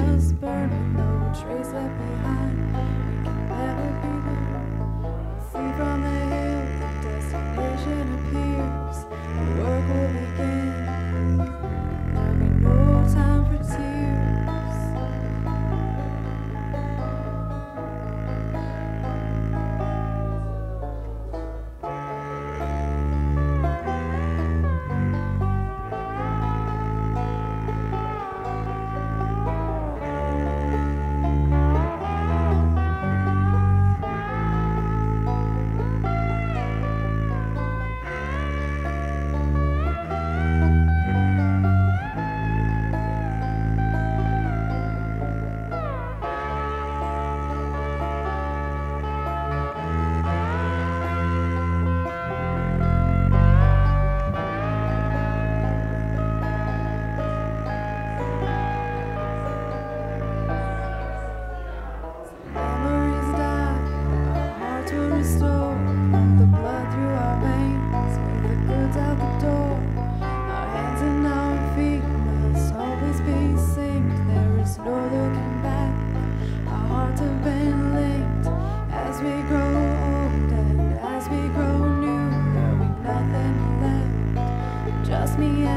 eyes burning, no trace left trust me